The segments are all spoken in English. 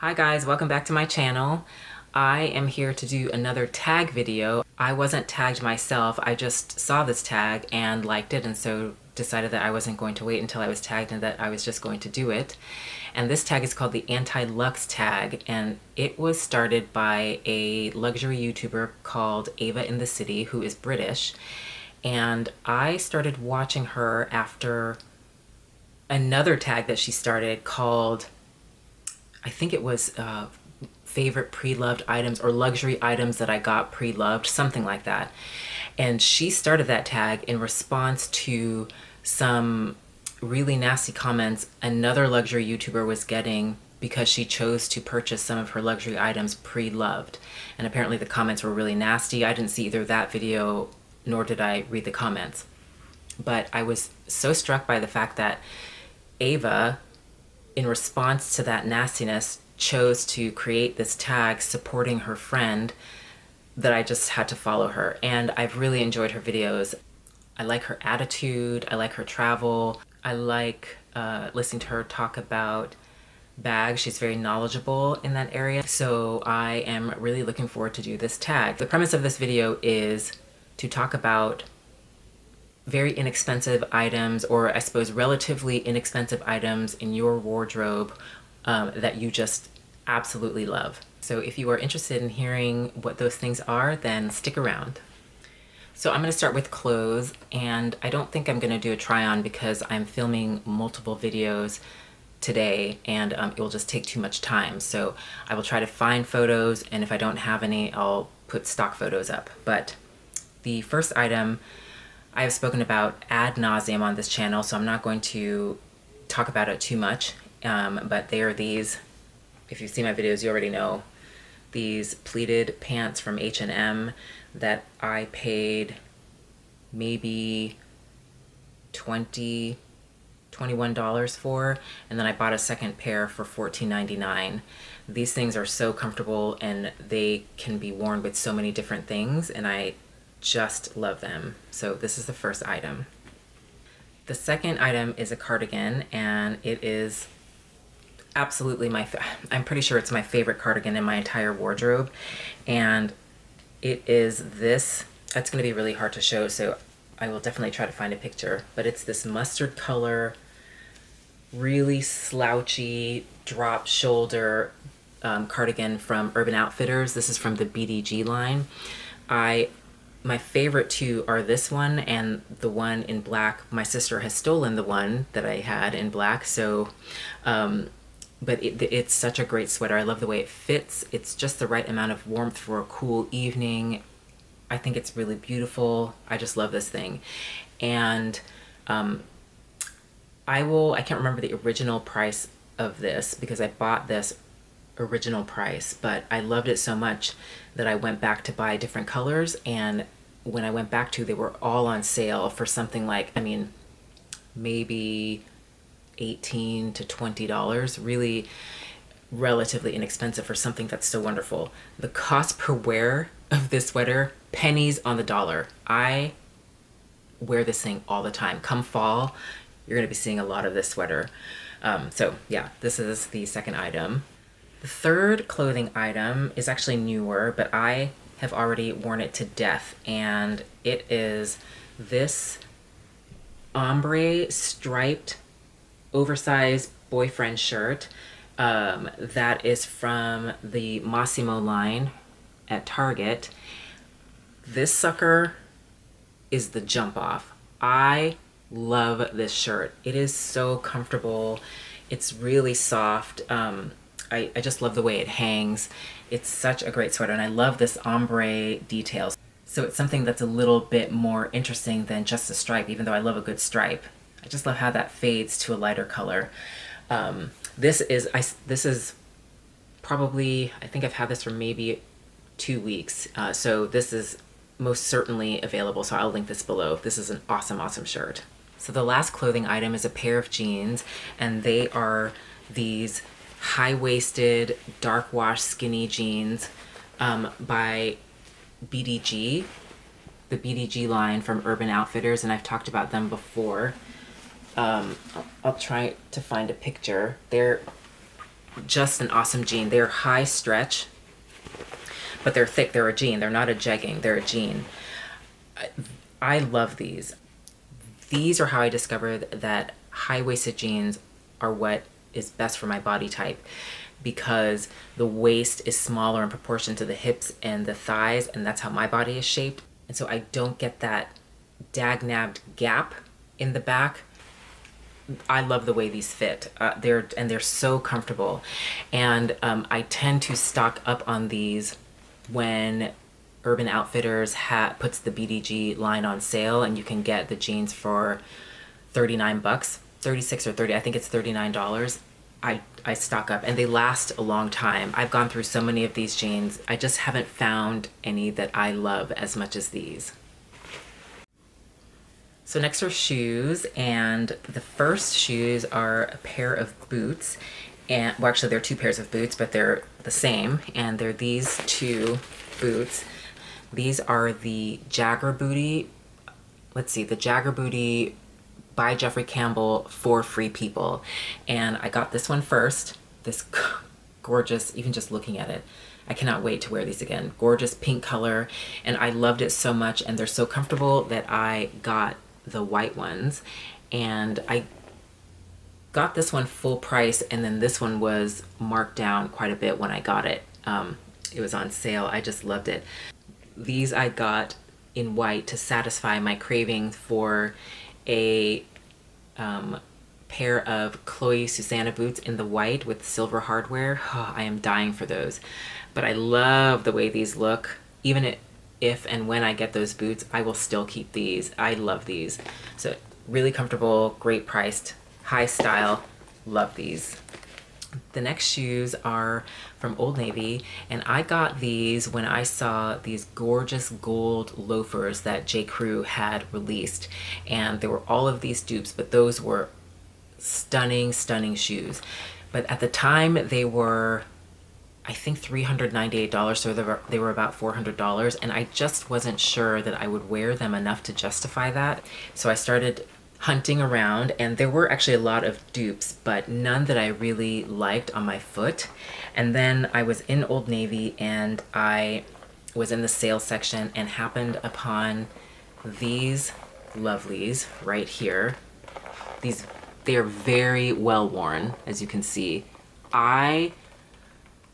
Hi guys, welcome back to my channel. I am here to do another tag video. I wasn't tagged myself, I just saw this tag and liked it and so decided that I wasn't going to wait until I was tagged and that I was just going to do it. And this tag is called the Anti-Luxe tag and it was started by a luxury YouTuber called Ava in the City who is British. And I started watching her after another tag that she started called I think it was uh, favorite pre-loved items or luxury items that I got pre-loved, something like that. And she started that tag in response to some really nasty comments another luxury YouTuber was getting because she chose to purchase some of her luxury items pre-loved. And apparently the comments were really nasty. I didn't see either that video nor did I read the comments. But I was so struck by the fact that Ava in response to that nastiness, chose to create this tag supporting her friend that I just had to follow her. And I've really enjoyed her videos. I like her attitude, I like her travel, I like uh, listening to her talk about bags. She's very knowledgeable in that area. So I am really looking forward to do this tag. The premise of this video is to talk about very inexpensive items or I suppose relatively inexpensive items in your wardrobe um, that you just absolutely love. So if you are interested in hearing what those things are, then stick around. So I'm going to start with clothes and I don't think I'm going to do a try on because I'm filming multiple videos today and um, it will just take too much time. So I will try to find photos and if I don't have any, I'll put stock photos up. But the first item I have spoken about ad nauseum on this channel, so I'm not going to talk about it too much. Um, but they are these, if you've seen my videos, you already know, these pleated pants from H&M that I paid maybe 20 $21 for and then I bought a second pair for $14.99. These things are so comfortable and they can be worn with so many different things and I just love them. So this is the first item. The second item is a cardigan and it is absolutely my, I'm pretty sure it's my favorite cardigan in my entire wardrobe. And it is this, that's gonna be really hard to show, so I will definitely try to find a picture, but it's this mustard color, really slouchy drop shoulder um, cardigan from Urban Outfitters. This is from the BDG line. I my favorite two are this one and the one in black. My sister has stolen the one that I had in black, so, um, but it, it's such a great sweater. I love the way it fits. It's just the right amount of warmth for a cool evening. I think it's really beautiful. I just love this thing. And um, I will, I can't remember the original price of this because I bought this original price, but I loved it so much that I went back to buy different colors and when I went back to, they were all on sale for something like, I mean, maybe 18 to $20, really relatively inexpensive for something that's so wonderful. The cost per wear of this sweater, pennies on the dollar. I wear this thing all the time. Come fall, you're gonna be seeing a lot of this sweater. Um, so yeah, this is the second item. The third clothing item is actually newer, but I have already worn it to death, and it is this ombre striped oversized boyfriend shirt um, that is from the Mossimo line at Target. This sucker is the jump off. I love this shirt. It is so comfortable. It's really soft. Um, I, I just love the way it hangs. It's such a great sweater and I love this ombre details. So it's something that's a little bit more interesting than just a stripe, even though I love a good stripe. I just love how that fades to a lighter color. Um, this is I, this is probably, I think I've had this for maybe two weeks. Uh, so this is most certainly available, so I'll link this below. This is an awesome, awesome shirt. So the last clothing item is a pair of jeans, and they are these high-waisted, dark wash skinny jeans um, by BDG, the BDG line from Urban Outfitters, and I've talked about them before. Um, I'll, try to find a picture. They're just an awesome jean. They're high stretch, but they're thick. They're a jean. They're not a jegging. They're a jean. I, I love these. These are how I discovered that high-waisted jeans are what is best for my body type because the waist is smaller in proportion to the hips and the thighs and that's how my body is shaped. And so I don't get that dag-nabbed gap in the back. I love the way these fit. Uh, they're and they're so comfortable, and um, I tend to stock up on these when Urban Outfitters puts the BDG line on sale, and you can get the jeans for thirty nine bucks, thirty six or thirty. I think it's thirty nine dollars. I I stock up, and they last a long time. I've gone through so many of these jeans. I just haven't found any that I love as much as these. So next are shoes, and the first shoes are a pair of boots, and well actually they're two pairs of boots, but they're the same, and they're these two boots. These are the Jagger Booty, let's see, the Jagger Booty by Jeffrey Campbell for free people. And I got this one first, this gorgeous, even just looking at it, I cannot wait to wear these again. Gorgeous pink color, and I loved it so much, and they're so comfortable that I got the white ones and I got this one full price and then this one was marked down quite a bit when I got it. Um, it was on sale. I just loved it. These I got in white to satisfy my craving for a um, pair of Chloe Susanna boots in the white with silver hardware. Oh, I am dying for those. But I love the way these look. Even if and when I get those boots, I will still keep these. I love these. So really comfortable, great priced, high style, love these. The next shoes are from Old Navy and I got these when I saw these gorgeous gold loafers that J. Crew had released and there were all of these dupes but those were stunning stunning shoes but at the time they were I think $398, so they were, they were about $400, and I just wasn't sure that I would wear them enough to justify that. So I started hunting around, and there were actually a lot of dupes, but none that I really liked on my foot. And then I was in Old Navy, and I was in the sales section and happened upon these lovelies right here. These, they are very well worn, as you can see. I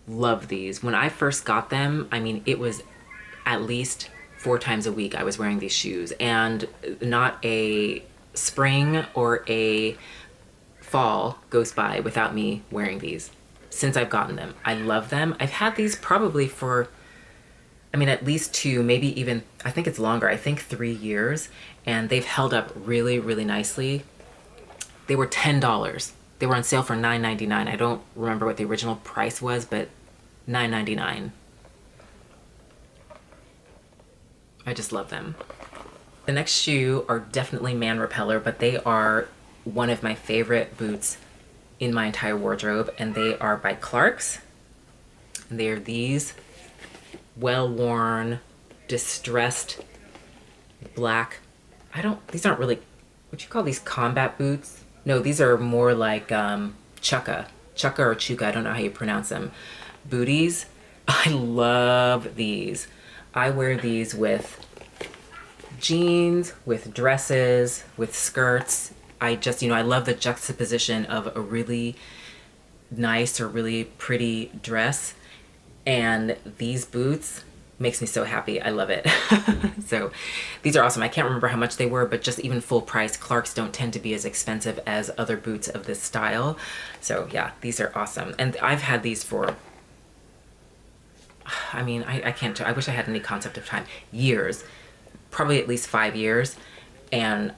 love these. When I first got them, I mean, it was at least four times a week I was wearing these shoes and not a spring or a fall goes by without me wearing these since I've gotten them. I love them. I've had these probably for, I mean, at least two, maybe even, I think it's longer, I think three years, and they've held up really, really nicely. They were $10 they were on sale for $9.99. I don't remember what the original price was, but $9.99. I just love them. The next shoe are definitely man repeller, but they are one of my favorite boots in my entire wardrobe, and they are by Clarks. And they are these well-worn, distressed black. I don't, these aren't really, what you call these combat boots? No, these are more like um, chukka. Chukka or chuka, I don't know how you pronounce them. Booties. I love these. I wear these with jeans, with dresses, with skirts. I just, you know, I love the juxtaposition of a really nice or really pretty dress and these boots makes me so happy. I love it. so these are awesome. I can't remember how much they were, but just even full price, Clarks don't tend to be as expensive as other boots of this style. So yeah, these are awesome. And I've had these for, I mean, I, I can't, I wish I had any concept of time, years, probably at least five years. And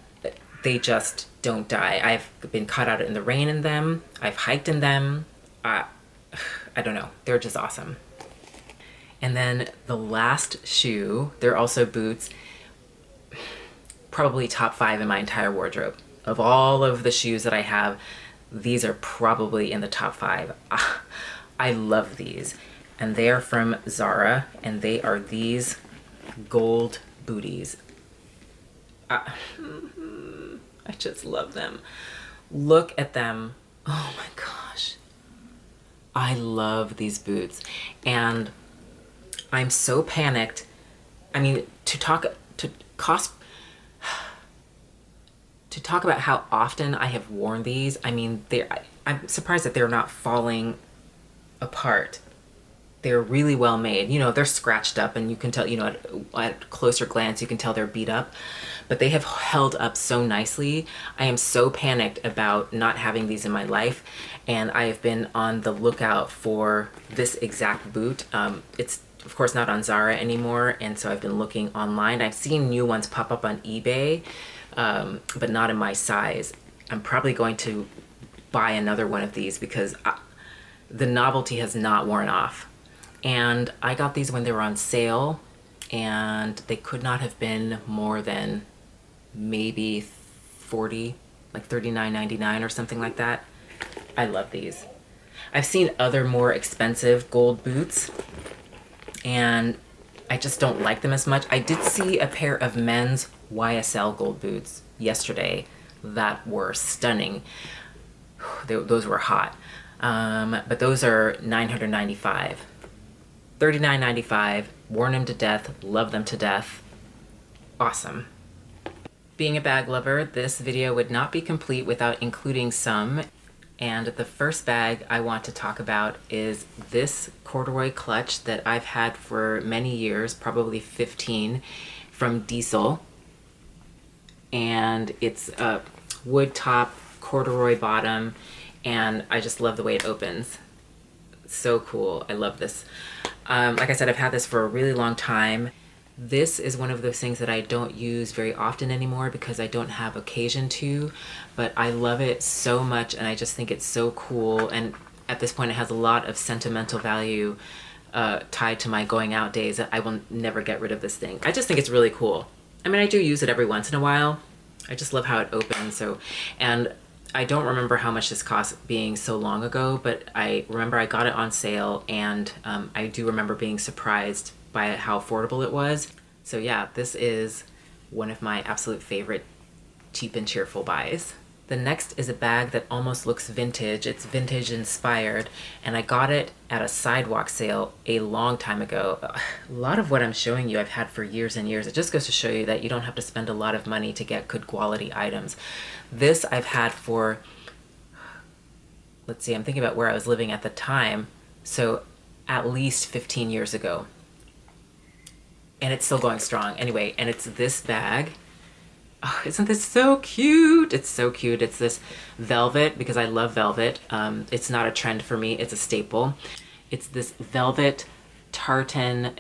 they just don't die. I've been caught out in the rain in them. I've hiked in them. I, I don't know. They're just awesome. And then the last shoe, they're also boots, probably top five in my entire wardrobe. Of all of the shoes that I have, these are probably in the top five. I love these. And they are from Zara, and they are these gold booties. I, I just love them. Look at them. Oh my gosh. I love these boots. And I'm so panicked. I mean, to talk, to cost, to talk about how often I have worn these, I mean, they're, I'm surprised that they're not falling apart. They're really well made. You know, they're scratched up and you can tell, you know, at, at closer glance, you can tell they're beat up, but they have held up so nicely. I am so panicked about not having these in my life. And I have been on the lookout for this exact boot. Um, it's of course not on Zara anymore. And so I've been looking online. I've seen new ones pop up on eBay, um, but not in my size. I'm probably going to buy another one of these because I, the novelty has not worn off. And I got these when they were on sale and they could not have been more than maybe 40, like $39.99 or something like that. I love these. I've seen other more expensive gold boots and I just don't like them as much. I did see a pair of men's YSL gold boots yesterday that were stunning. They, those were hot. Um, but those are 995 $39.95 worn them to death love them to death. Awesome. Being a bag lover this video would not be complete without including some and the first bag I want to talk about is this corduroy clutch that I've had for many years probably 15 from Diesel. And it's a wood top corduroy bottom and I just love the way it opens. So cool. I love this. Um, like I said, I've had this for a really long time. This is one of those things that I don't use very often anymore because I don't have occasion to, but I love it so much and I just think it's so cool. And at this point, it has a lot of sentimental value uh, tied to my going out days. I will never get rid of this thing. I just think it's really cool. I mean, I do use it every once in a while. I just love how it opens. So, and I don't remember how much this cost being so long ago, but I remember I got it on sale and um, I do remember being surprised by how affordable it was. So yeah, this is one of my absolute favorite cheap and cheerful buys. The next is a bag that almost looks vintage. It's vintage inspired and I got it at a sidewalk sale a long time ago. A lot of what I'm showing you I've had for years and years. It just goes to show you that you don't have to spend a lot of money to get good quality items. This I've had for, let's see, I'm thinking about where I was living at the time. So at least 15 years ago. And it's still going strong. Anyway, and it's this bag Oh, isn't this so cute? It's so cute. It's this velvet because I love velvet. Um, it's not a trend for me. It's a staple. It's this velvet tartan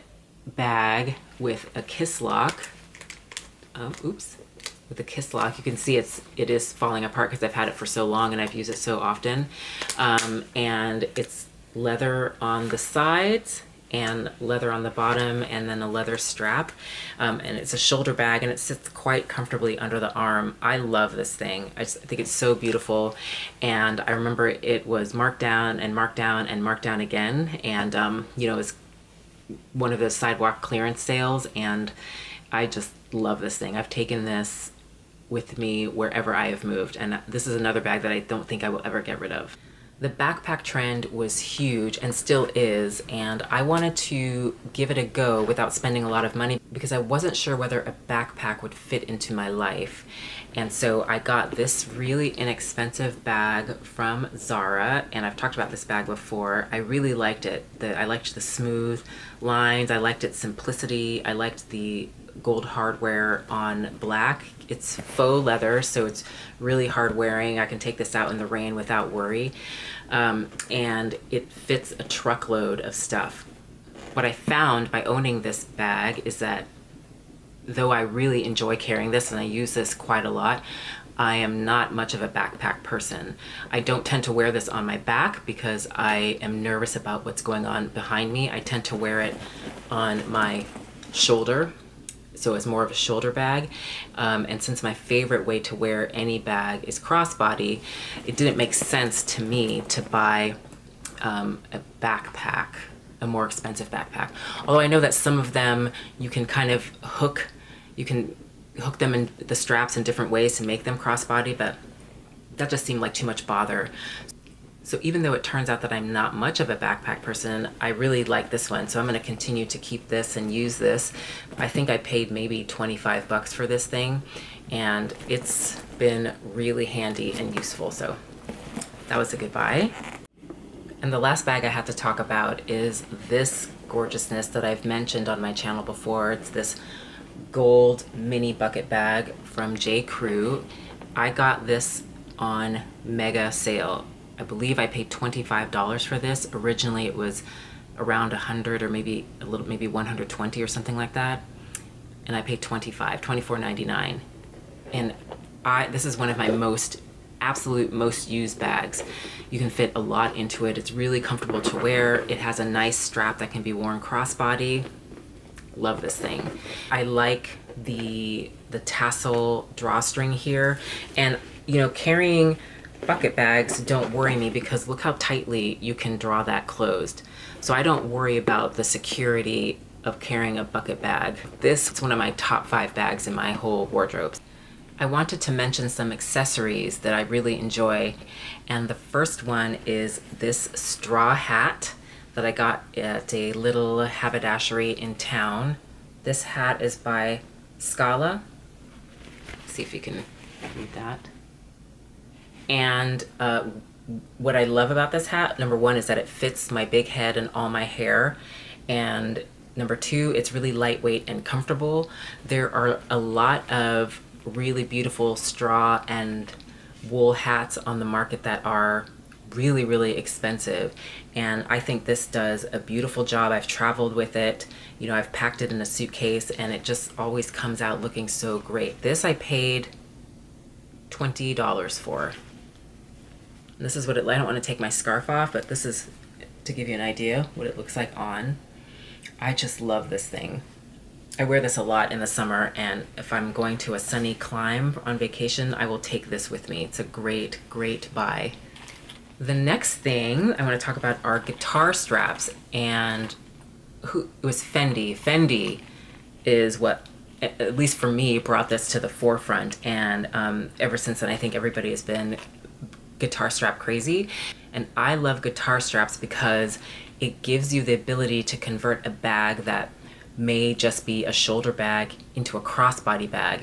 bag with a kiss lock. Um, oops. With a kiss lock. You can see it's, it is falling apart because I've had it for so long and I've used it so often. Um, and it's leather on the sides and leather on the bottom and then a leather strap. Um, and it's a shoulder bag and it sits quite comfortably under the arm. I love this thing. I, just, I think it's so beautiful. And I remember it was marked down and marked down and marked down again. And um, you know it was one of those sidewalk clearance sales. And I just love this thing. I've taken this with me wherever I have moved. And this is another bag that I don't think I will ever get rid of the backpack trend was huge and still is and I wanted to give it a go without spending a lot of money because I wasn't sure whether a backpack would fit into my life. And so I got this really inexpensive bag from Zara and I've talked about this bag before. I really liked it. The, I liked the smooth lines. I liked its simplicity. I liked the gold hardware on black. It's faux leather, so it's really hard wearing. I can take this out in the rain without worry. Um, and it fits a truckload of stuff. What I found by owning this bag is that though I really enjoy carrying this and I use this quite a lot, I am not much of a backpack person. I don't tend to wear this on my back because I am nervous about what's going on behind me. I tend to wear it on my shoulder so it's more of a shoulder bag. Um, and since my favorite way to wear any bag is crossbody, it didn't make sense to me to buy um, a backpack, a more expensive backpack. Although I know that some of them you can kind of hook, you can hook them in the straps in different ways to make them crossbody, but that just seemed like too much bother. So even though it turns out that I'm not much of a backpack person, I really like this one. So I'm gonna continue to keep this and use this. I think I paid maybe 25 bucks for this thing and it's been really handy and useful. So that was a good buy. And the last bag I have to talk about is this gorgeousness that I've mentioned on my channel before. It's this gold mini bucket bag from J. Crew. I got this on mega sale. I believe I paid $25 for this. Originally it was around 100 or maybe a little maybe 120 or something like that. And I paid 25, 24.99. And I this is one of my most absolute most used bags. You can fit a lot into it. It's really comfortable to wear. It has a nice strap that can be worn crossbody. Love this thing. I like the the tassel drawstring here and you know carrying bucket bags don't worry me because look how tightly you can draw that closed. So I don't worry about the security of carrying a bucket bag. This is one of my top five bags in my whole wardrobe. I wanted to mention some accessories that I really enjoy. And the first one is this straw hat that I got at a little haberdashery in town. This hat is by Scala. see if you can read that. And uh, what I love about this hat, number one, is that it fits my big head and all my hair. And number two, it's really lightweight and comfortable. There are a lot of really beautiful straw and wool hats on the market that are really, really expensive. And I think this does a beautiful job. I've traveled with it. You know, I've packed it in a suitcase and it just always comes out looking so great. This I paid $20 for. And this is what it, I don't want to take my scarf off, but this is to give you an idea what it looks like on. I just love this thing. I wear this a lot in the summer and if I'm going to a sunny clime on vacation, I will take this with me. It's a great, great buy. The next thing I want to talk about are guitar straps and who it was Fendi. Fendi is what at least for me brought this to the forefront and um, ever since then I think everybody has been guitar strap crazy and I love guitar straps because it gives you the ability to convert a bag that may just be a shoulder bag into a crossbody bag.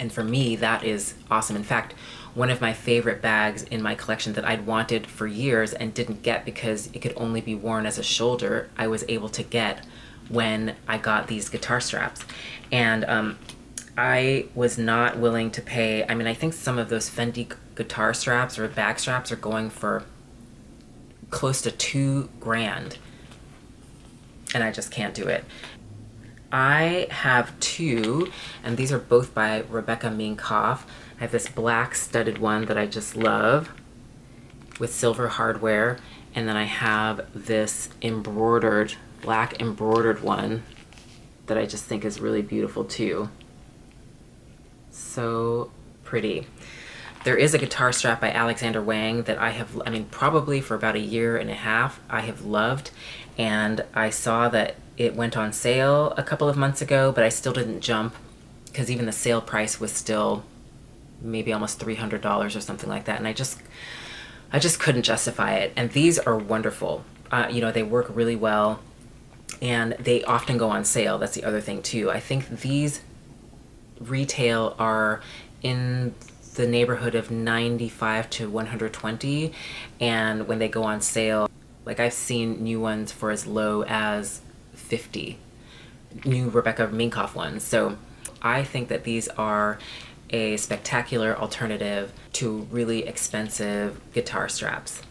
And for me, that is awesome. In fact, one of my favorite bags in my collection that I'd wanted for years and didn't get because it could only be worn as a shoulder, I was able to get when I got these guitar straps. And um, I was not willing to pay, I mean, I think some of those Fendi guitar straps or back straps are going for close to two grand and I just can't do it. I have two, and these are both by Rebecca Minkoff. I have this black studded one that I just love with silver hardware, and then I have this embroidered, black embroidered one that I just think is really beautiful too. So pretty. There is a guitar strap by Alexander Wang that I have, I mean, probably for about a year and a half, I have loved. And I saw that it went on sale a couple of months ago, but I still didn't jump because even the sale price was still maybe almost $300 or something like that. And I just, I just couldn't justify it. And these are wonderful. Uh, you know, they work really well and they often go on sale. That's the other thing too. I think these retail are in the neighborhood of 95 to 120 and when they go on sale like I've seen new ones for as low as 50 new Rebecca Minkoff ones so I think that these are a spectacular alternative to really expensive guitar straps.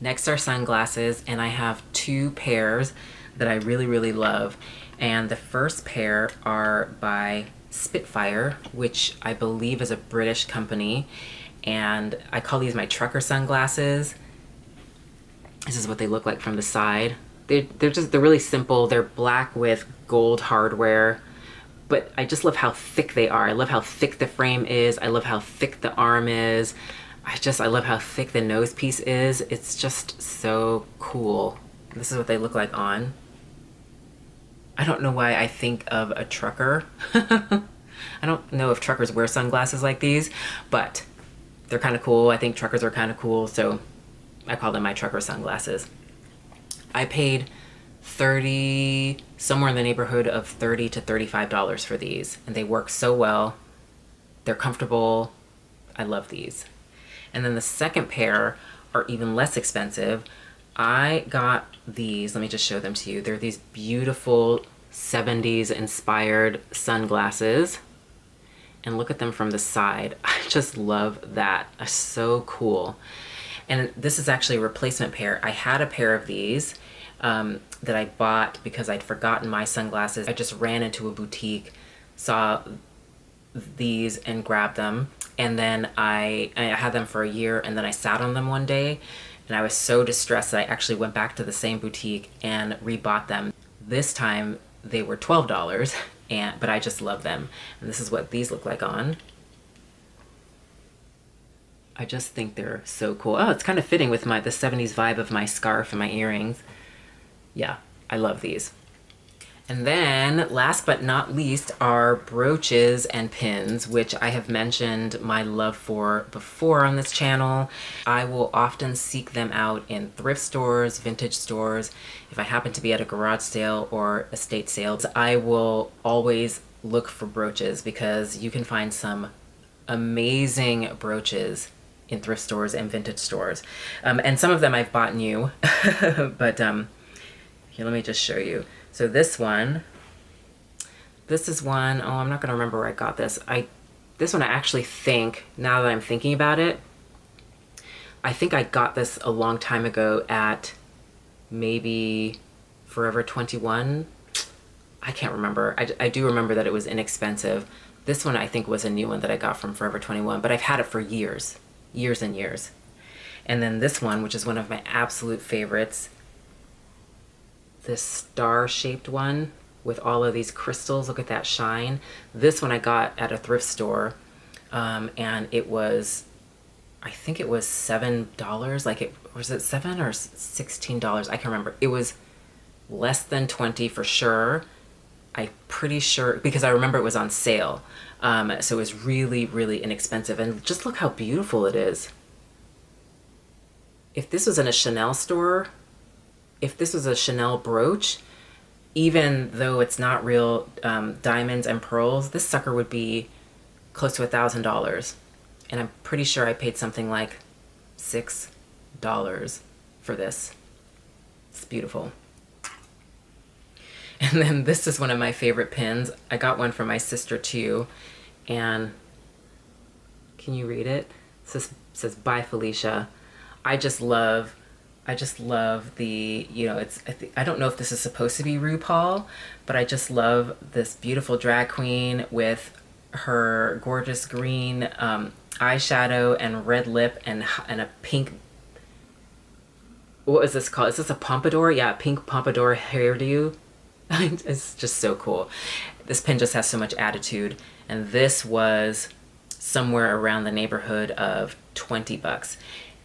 Next are sunglasses and I have two pairs that I really really love and the first pair are by Spitfire, which I believe is a British company. And I call these my trucker sunglasses. This is what they look like from the side. They're, they're just, they're really simple. They're black with gold hardware, but I just love how thick they are. I love how thick the frame is. I love how thick the arm is. I just, I love how thick the nose piece is. It's just so cool. This is what they look like on. I don't know why I think of a trucker. I don't know if truckers wear sunglasses like these, but they're kind of cool. I think truckers are kind of cool, so I call them my trucker sunglasses. I paid 30 somewhere in the neighborhood of 30 to 35 dollars for these and they work so well they're comfortable i love these and then the second pair are even less expensive i got these let me just show them to you. They're these beautiful 70s inspired sunglasses. And look at them from the side. I just love that. That's so cool. And this is actually a replacement pair. I had a pair of these um, that I bought because I'd forgotten my sunglasses. I just ran into a boutique, saw these and grabbed them. And then I, I had them for a year and then I sat on them one day and I was so distressed that I actually went back to the same boutique and rebought them. This time they were $12 and but I just love them. And this is what these look like on. I just think they're so cool. Oh, it's kind of fitting with my the 70s vibe of my scarf and my earrings yeah, I love these. And then last but not least are brooches and pins, which I have mentioned my love for before on this channel. I will often seek them out in thrift stores, vintage stores. If I happen to be at a garage sale or estate sales, I will always look for brooches because you can find some amazing brooches in thrift stores and vintage stores. Um, and some of them I've bought new, but um, here, let me just show you. So this one, this is one, oh, I'm not gonna remember where I got this. I, this one I actually think, now that I'm thinking about it, I think I got this a long time ago at maybe Forever 21. I can't remember. I, I do remember that it was inexpensive. This one I think was a new one that I got from Forever 21, but I've had it for years, years and years. And then this one, which is one of my absolute favorites, this star-shaped one with all of these crystals. Look at that shine. This one I got at a thrift store, um, and it was, I think it was seven dollars. Like it was it seven or sixteen dollars? I can't remember. It was less than twenty for sure. I'm pretty sure because I remember it was on sale. Um, so it was really, really inexpensive. And just look how beautiful it is. If this was in a Chanel store, if this was a Chanel brooch, even though it's not real um, diamonds and pearls, this sucker would be close to a thousand dollars. And I'm pretty sure I paid something like six dollars for this. It's beautiful. And then this is one of my favorite pins. I got one for my sister too. And can you read it? It says, it says bye Felicia. I just love I just love the, you know, it's, I, th- I don't know if this is supposed to be RuPaul, but I just love this beautiful drag queen with her gorgeous green um, eyeshadow and red lip and, and a pink, what is this called? Is this a pompadour? Yeah, pink pompadour hairdo. it's just so cool. This pin just has so much attitude. And this was somewhere around the neighborhood of 20 bucks.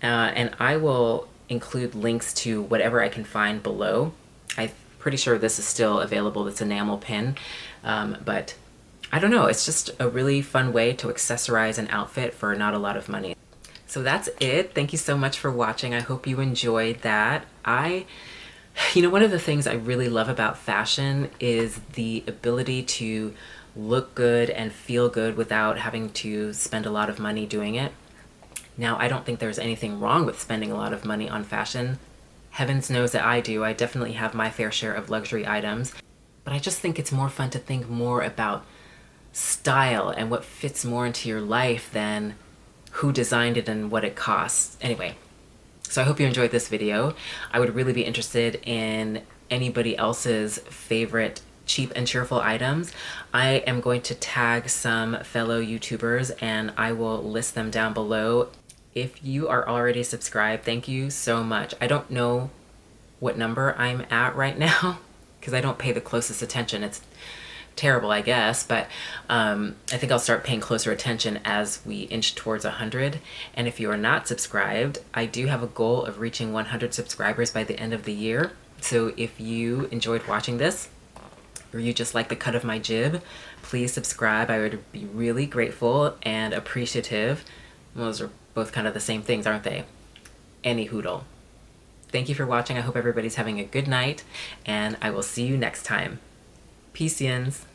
Uh, and I will include links to whatever I can find below. I'm pretty sure this is still available, this enamel pin, um, but I don't know, it's just a really fun way to accessorize an outfit for not a lot of money. So that's it. Thank you so much for watching. I hope you enjoyed that. I, you know, one of the things I really love about fashion is the ability to look good and feel good without having to spend a lot of money doing it. Now, I don't think there's anything wrong with spending a lot of money on fashion. Heavens knows that I do. I definitely have my fair share of luxury items. But I just think it's more fun to think more about style and what fits more into your life than who designed it and what it costs. Anyway, so I hope you enjoyed this video. I would really be interested in anybody else's favorite cheap and cheerful items. I am going to tag some fellow YouTubers and I will list them down below if you are already subscribed, thank you so much. I don't know what number I'm at right now because I don't pay the closest attention. It's terrible, I guess, but um, I think I'll start paying closer attention as we inch towards 100. And if you are not subscribed, I do have a goal of reaching 100 subscribers by the end of the year. So if you enjoyed watching this, or you just like the cut of my jib, please subscribe. I would be really grateful and appreciative. Those are both kind of the same things, aren't they? any hoodle. Thank you for watching. I hope everybody's having a good night, and I will see you next time. Peace, yins.